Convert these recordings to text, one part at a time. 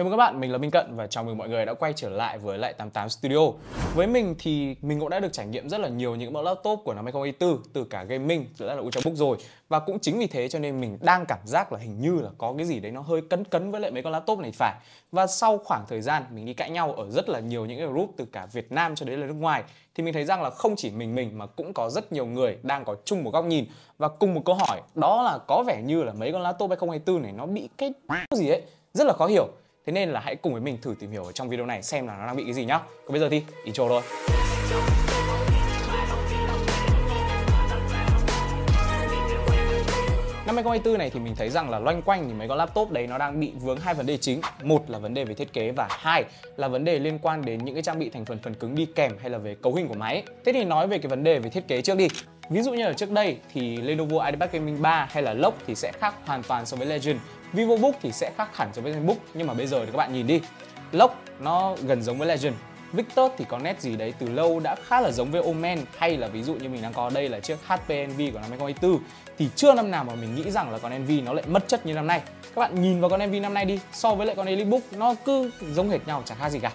Chào mừng các bạn, mình là Minh Cận và chào mừng mọi người đã quay trở lại với lại 88 Studio. Với mình thì mình cũng đã được trải nghiệm rất là nhiều những mẫu laptop của năm 2024 từ cả gaming từ là Ultrabook rồi. Và cũng chính vì thế cho nên mình đang cảm giác là hình như là có cái gì đấy nó hơi cấn cấn với lại mấy con laptop này phải. Và sau khoảng thời gian mình đi cãi nhau ở rất là nhiều những cái group từ cả Việt Nam cho đến là nước ngoài thì mình thấy rằng là không chỉ mình mình mà cũng có rất nhiều người đang có chung một góc nhìn và cùng một câu hỏi đó là có vẻ như là mấy con laptop 2024 này nó bị cái gì ấy rất là khó hiểu Thế nên là hãy cùng với mình thử tìm hiểu ở trong video này xem là nó đang bị cái gì nhá. Còn bây giờ thì intro thôi. Năm 2024 này thì mình thấy rằng là loanh quanh thì mấy con laptop đấy nó đang bị vướng hai vấn đề chính. Một là vấn đề về thiết kế và hai là vấn đề liên quan đến những cái trang bị thành phần phần cứng đi kèm hay là về cấu hình của máy. Thế thì nói về cái vấn đề về thiết kế trước đi. Ví dụ như ở trước đây thì Lenovo IdeaPad Gaming 3 hay là Log thì sẽ khác hoàn toàn so với Legend VivoBook thì sẽ khác hẳn so với ZenBook, nhưng mà bây giờ thì các bạn nhìn đi Lock nó gần giống với Legend Victor thì có nét gì đấy từ lâu đã khá là giống với Omen, hay là ví dụ như mình đang có đây là chiếc HP Envy của năm 2024 thì chưa năm nào mà mình nghĩ rằng là con Envy nó lại mất chất như năm nay. Các bạn nhìn vào con Envy năm nay đi, so với lại con Elitebook nó cứ giống hệt nhau, chẳng khác gì cả.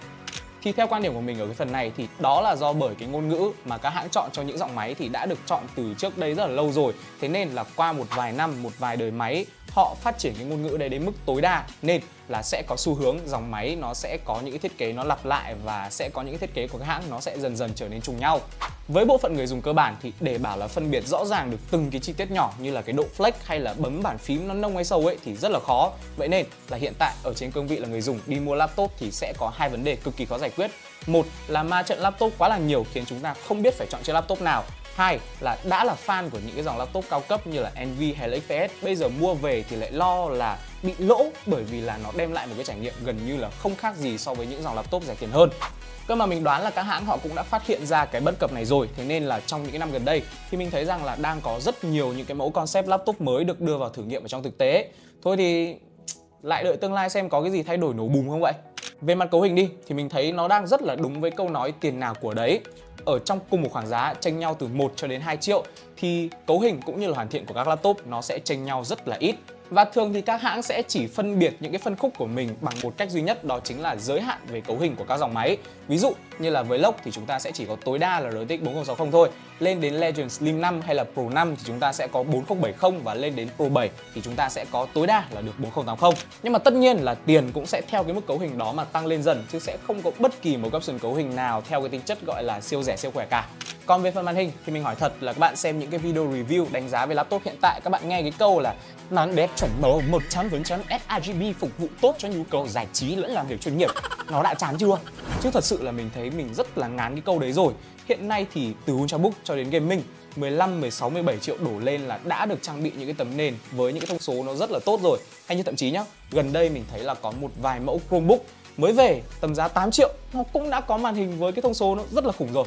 Thì theo quan điểm của mình ở cái phần này thì đó là do bởi cái ngôn ngữ mà các hãng chọn cho những dòng máy thì đã được chọn từ trước đây rất là lâu rồi. Thế nên là qua một vài năm, một vài đời máy họ phát triển cái ngôn ngữ đấy đến mức tối đa nên là sẽ có xu hướng dòng máy nó sẽ có những cái thiết kế nó lặp lại và sẽ có những cái thiết kế của các hãng nó sẽ dần dần trở nên trùng nhau. Với bộ phận người dùng cơ bản thì để bảo là phân biệt rõ ràng được từng cái chi tiết nhỏ như là cái độ flex hay là bấm bàn phím nó nông hay sâu ấy thì rất là khó. Vậy nên là hiện tại ở trên cương vị là người dùng đi mua laptop thì sẽ có hai vấn đề cực kỳ khó giải quyết. Một là ma trận laptop quá là nhiều khiến chúng ta không biết phải chọn chiếc laptop nào. Hai là đã là fan của những cái dòng laptop cao cấp như là NV hay là XPS Bây giờ mua về thì lại lo là bị lỗ bởi vì là nó đem lại một cái trải nghiệm gần như là không khác gì so với những dòng laptop rẻ tiền hơn. Cơ mà mình đoán là các hãng họ cũng đã phát hiện ra cái bất cập này rồi, Thế nên là trong những cái năm gần đây thì mình thấy rằng là đang có rất nhiều những cái mẫu concept laptop mới được đưa vào thử nghiệm ở trong thực tế. Thôi thì lại đợi tương lai xem có cái gì thay đổi nổ bùng không vậy? Về mặt cấu hình đi, thì mình thấy nó đang rất là đúng với câu nói tiền nào của đấy ở trong cùng một khoảng giá, tranh nhau từ 1 cho đến 2 triệu, thì cấu hình cũng như là hoàn thiện của các laptop nó sẽ tranh nhau rất là ít và thường thì các hãng sẽ chỉ phân biệt những cái phân khúc của mình bằng một cách duy nhất, đó chính là giới hạn về cấu hình của các dòng máy. Ví dụ như là với Log thì chúng ta sẽ chỉ có tối đa là RTX 4060 thôi. Lên đến Legend Slim 5 hay là Pro 5 thì chúng ta sẽ có 4070 và lên đến Pro 7 thì chúng ta sẽ có tối đa là được 4080. Nhưng mà tất nhiên là tiền cũng sẽ theo cái mức cấu hình đó mà tăng lên dần, chứ sẽ không có bất kỳ một option cấu hình nào theo cái tính chất gọi là siêu rẻ siêu khỏe cả. Còn về phần màn hình thì mình hỏi thật là các bạn xem những cái video review đánh giá về laptop hiện tại các bạn nghe cái câu là màn đẹp chuẩn màu 100% sRGB phục vụ tốt cho nhu cầu giải trí lẫn làm việc chuyên nghiệp. Nó đã chán chưa? Chứ thật sự là mình thấy mình rất là ngán cái câu đấy rồi. Hiện nay thì từ Ultrabook cho đến gaming 15, 16, 17 triệu đổ lên là đã được trang bị những cái tấm nền với những cái thông số nó rất là tốt rồi. Hay như thậm chí nhá gần đây mình thấy là có một vài mẫu Chromebook mới về, tầm giá 8 triệu, nó cũng đã có màn hình với cái thông số nó rất là khủng rồi.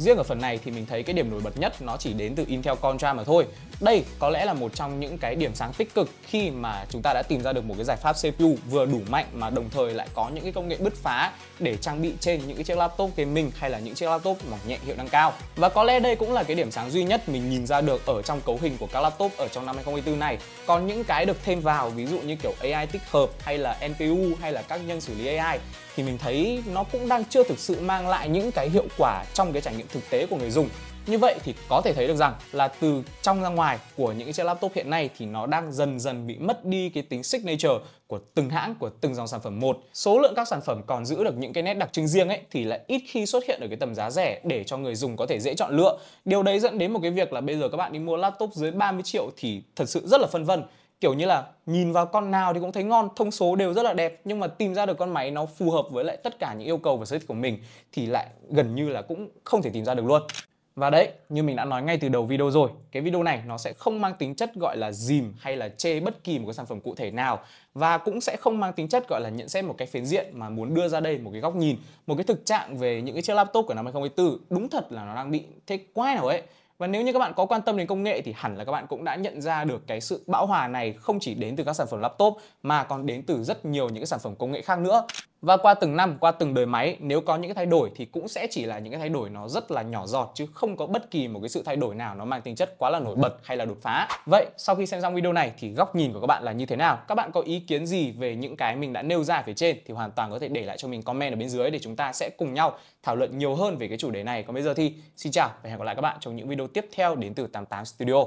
Riêng ở phần này thì mình thấy cái điểm nổi bật nhất nó chỉ đến từ Intel Contra mà thôi. Đây có lẽ là một trong những cái điểm sáng tích cực khi mà chúng ta đã tìm ra được một cái giải pháp CPU vừa đủ mạnh mà đồng thời lại có những cái công nghệ bứt phá để trang bị trên những cái chiếc laptop gaming hay là những chiếc laptop mỏng nhẹ hiệu năng cao. Và có lẽ đây cũng là cái điểm sáng duy nhất mình nhìn ra được ở trong cấu hình của các laptop ở trong năm 2024 này. Còn những cái được thêm vào, ví dụ như kiểu AI tích hợp hay là NPU hay là các nhân xử lý AI thì mình thấy nó cũng đang chưa thực sự mang lại những cái hiệu quả trong cái trải nghiệm thực tế của người dùng như vậy thì có thể thấy được rằng là từ trong ra ngoài của những chiếc laptop hiện nay thì nó đang dần dần bị mất đi cái tính signature của từng hãng, của từng dòng sản phẩm một. Số lượng các sản phẩm còn giữ được những cái nét đặc trưng riêng ấy thì lại ít khi xuất hiện ở cái tầm giá rẻ để cho người dùng có thể dễ chọn lựa. Điều đấy dẫn đến một cái việc là bây giờ các bạn đi mua laptop dưới 30 triệu thì thật sự rất là phân vân kiểu như là nhìn vào con nào thì cũng thấy ngon thông số đều rất là đẹp nhưng mà tìm ra được con máy nó phù hợp với lại tất cả những yêu cầu và sở thích của mình thì lại gần như là cũng không thể tìm ra được luôn và đấy, như mình đã nói ngay từ đầu video rồi, cái video này nó sẽ không mang tính chất gọi là dìm hay là chê bất kỳ một cái sản phẩm cụ thể nào và cũng sẽ không mang tính chất gọi là nhận xét một cái phiến diện mà muốn đưa ra đây một cái góc nhìn, một cái thực trạng về những cái chiếc laptop của năm 2024 đúng thật là nó đang bị thế quái nào ấy. Và nếu như các bạn có quan tâm đến công nghệ thì hẳn là các bạn cũng đã nhận ra được cái sự bão hòa này không chỉ đến từ các sản phẩm laptop mà còn đến từ rất nhiều những cái sản phẩm công nghệ khác nữa. Và qua từng năm, qua từng đời máy, nếu có những cái thay đổi thì cũng sẽ chỉ là những cái thay đổi nó rất là nhỏ giọt chứ không có bất kỳ một cái sự thay đổi nào nó mang tính chất quá là nổi bật hay là đột phá. Vậy sau khi xem xong video này thì góc nhìn của các bạn là như thế nào? Các bạn có ý kiến gì về những cái mình đã nêu ra phía trên thì hoàn toàn có thể để lại cho mình comment ở bên dưới để chúng ta sẽ cùng nhau thảo luận nhiều hơn về cái chủ đề này. Còn bây giờ thì xin chào và hẹn gặp lại các bạn trong những video tiếp theo đến từ 88 Studio.